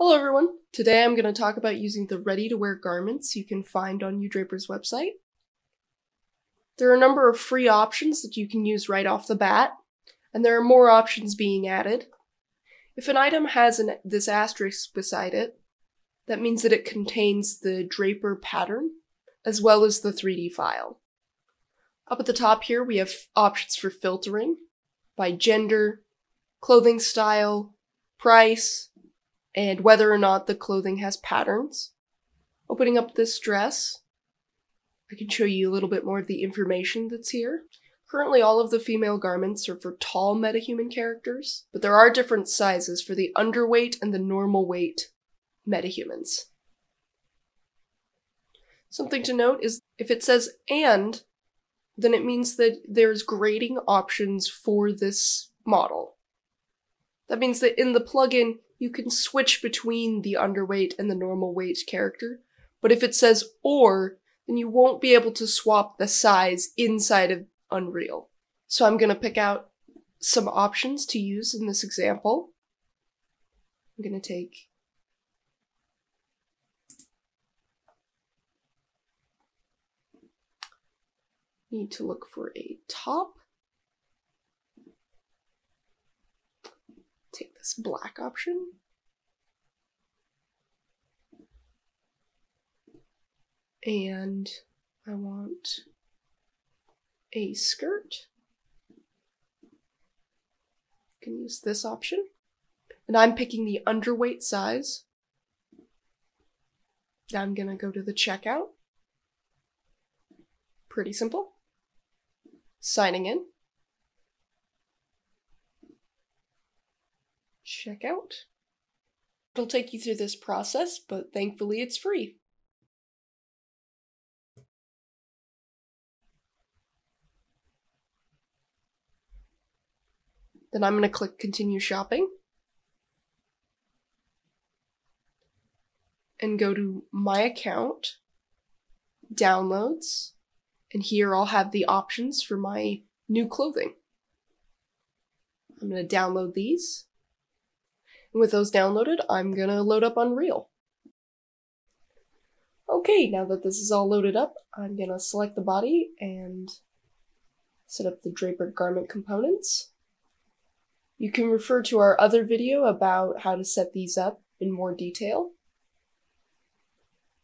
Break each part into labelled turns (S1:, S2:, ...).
S1: Hello everyone! Today I'm going to talk about using the ready-to-wear garments you can find on uDraper's website. There are a number of free options that you can use right off the bat, and there are more options being added. If an item has an, this asterisk beside it, that means that it contains the Draper pattern, as well as the 3D file. Up at the top here we have options for filtering by gender, clothing style, price, and whether or not the clothing has patterns. Opening up this dress, I can show you a little bit more of the information that's here. Currently, all of the female garments are for tall metahuman characters, but there are different sizes for the underweight and the normal weight metahumans. Something to note is if it says and, then it means that there's grading options for this model. That means that in the plugin, you can switch between the underweight and the normal weight character. But if it says or, then you won't be able to swap the size inside of Unreal. So I'm going to pick out some options to use in this example. I'm going to take need to look for a top. Take this black option. And I want a skirt. I can use this option. And I'm picking the underweight size. I'm gonna go to the checkout. Pretty simple. Signing in. Checkout. It'll take you through this process, but thankfully it's free. Then I'm going to click continue shopping. And go to my account, downloads, and here I'll have the options for my new clothing. I'm going to download these. And with those downloaded, I'm going to load up Unreal. Okay, now that this is all loaded up, I'm going to select the body and set up the Draper garment components. You can refer to our other video about how to set these up in more detail.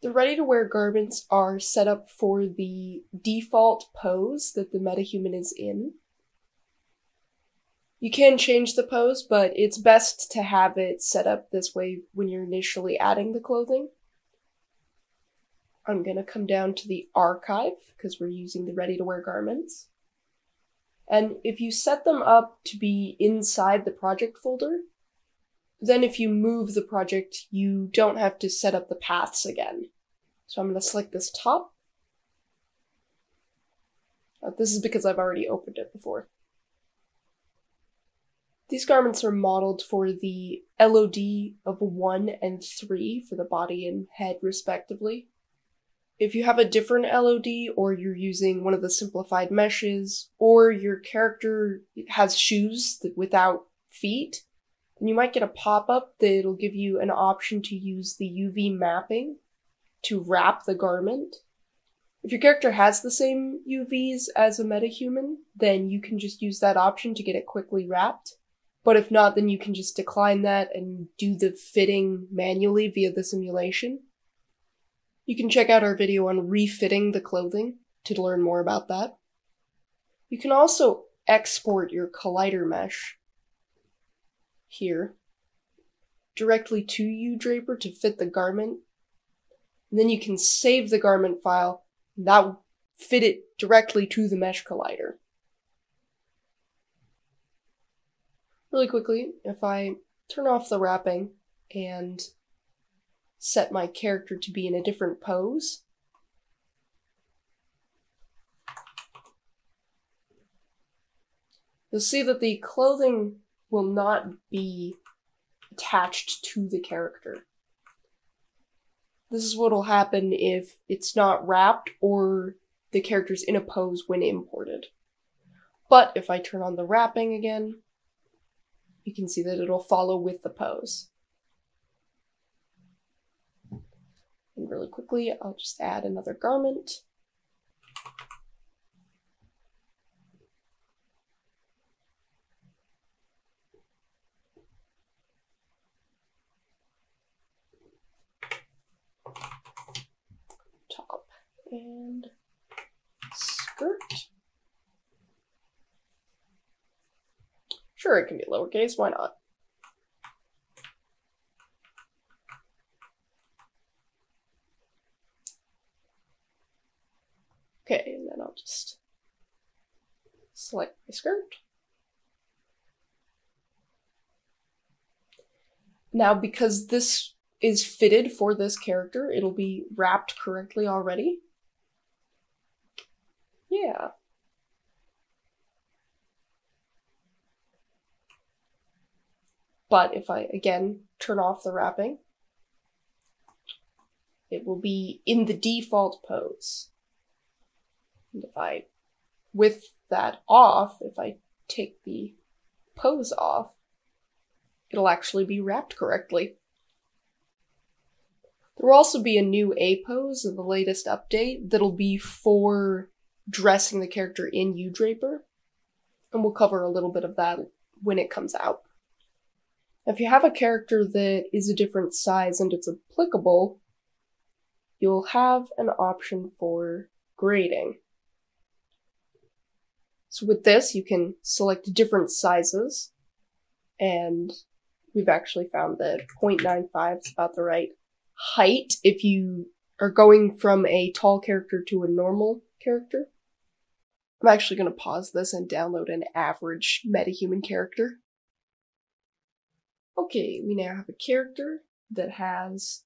S1: The ready-to-wear garments are set up for the default pose that the metahuman is in. You can change the pose, but it's best to have it set up this way when you're initially adding the clothing. I'm going to come down to the archive because we're using the ready-to-wear garments. And if you set them up to be inside the project folder, then if you move the project, you don't have to set up the paths again. So I'm going to select this top. This is because I've already opened it before. These garments are modeled for the LOD of 1 and 3 for the body and head respectively. If you have a different LOD or you're using one of the simplified meshes or your character has shoes without feet, then you might get a pop-up that'll give you an option to use the UV mapping to wrap the garment. If your character has the same UVs as a metahuman, then you can just use that option to get it quickly wrapped. But if not, then you can just decline that and do the fitting manually via the simulation. You can check out our video on refitting the clothing to learn more about that. You can also export your collider mesh here directly to uDraper to fit the garment. And then you can save the garment file and that will fit it directly to the mesh collider. Really quickly, if I turn off the wrapping and set my character to be in a different pose. You'll see that the clothing will not be attached to the character. This is what will happen if it's not wrapped or the character's in a pose when imported. But if I turn on the wrapping again, you can see that it'll follow with the pose. And really quickly, I'll just add another garment. Top and skirt. Sure, it can be lowercase, why not? Okay, and then I'll just select my skirt. Now, because this is fitted for this character, it'll be wrapped correctly already. Yeah. But if I, again, turn off the wrapping, it will be in the default pose. And if I, with that off, if I take the pose off, it'll actually be wrapped correctly. There will also be a new A pose in the latest update that'll be for dressing the character in uDraper, and we'll cover a little bit of that when it comes out. If you have a character that is a different size and it's applicable, you'll have an option for grading. So with this, you can select different sizes, and we've actually found that 0.95 is about the right height if you are going from a tall character to a normal character. I'm actually going to pause this and download an average metahuman character. Okay, we now have a character that has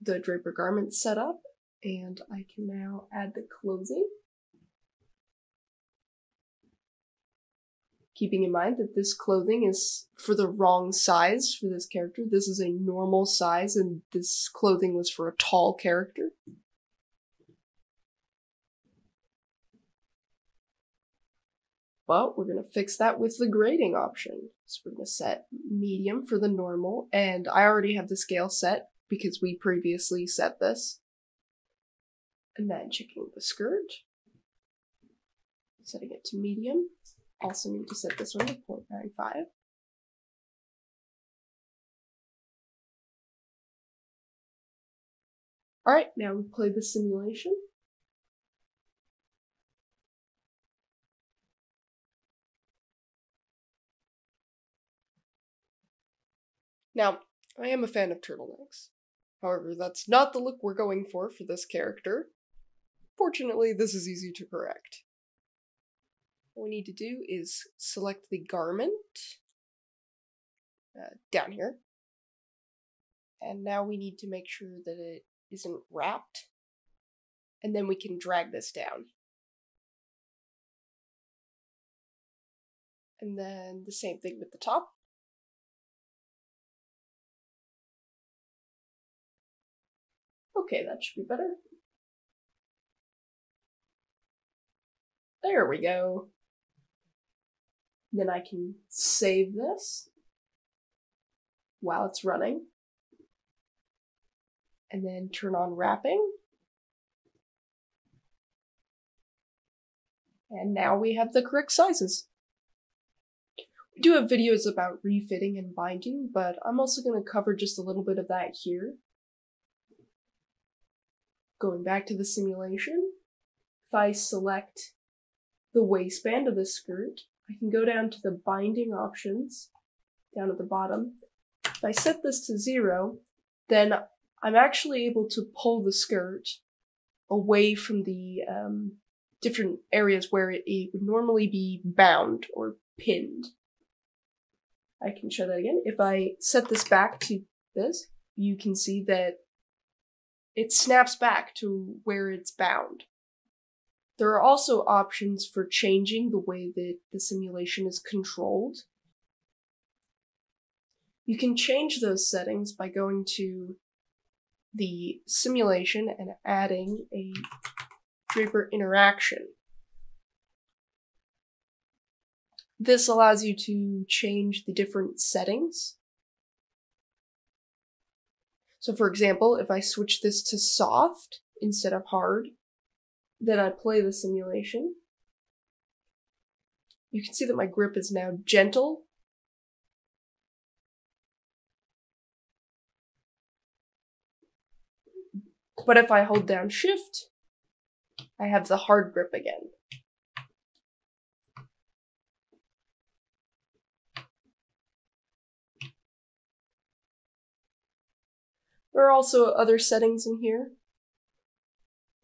S1: the Draper garment set up, and I can now add the clothing. keeping in mind that this clothing is for the wrong size for this character. This is a normal size, and this clothing was for a tall character. But we're going to fix that with the grading option. So we're going to set medium for the normal, and I already have the scale set because we previously set this. And then checking the skirt, setting it to medium also need to set this one to 0.95. Alright, now we play the simulation. Now, I am a fan of turtlenecks. However, that's not the look we're going for for this character. Fortunately, this is easy to correct. What we need to do is select the garment uh, down here. And now we need to make sure that it isn't wrapped. And then we can drag this down. And then the same thing with the top. Okay, that should be better. There we go. Then I can save this while it's running. And then turn on wrapping. And now we have the correct sizes. We do have videos about refitting and binding, but I'm also going to cover just a little bit of that here. Going back to the simulation, if I select the waistband of the skirt, I can go down to the binding options down at the bottom. If I set this to zero, then I'm actually able to pull the skirt away from the um, different areas where it, it would normally be bound or pinned. I can show that again. If I set this back to this, you can see that it snaps back to where it's bound. There are also options for changing the way that the simulation is controlled. You can change those settings by going to the simulation and adding a Draper interaction. This allows you to change the different settings. So for example, if I switch this to soft instead of hard, then I play the simulation. You can see that my grip is now gentle. But if I hold down shift, I have the hard grip again. There are also other settings in here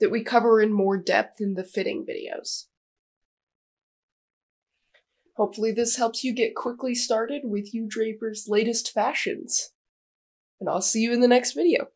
S1: that we cover in more depth in the fitting videos. Hopefully this helps you get quickly started with uDraper's latest fashions. And I'll see you in the next video.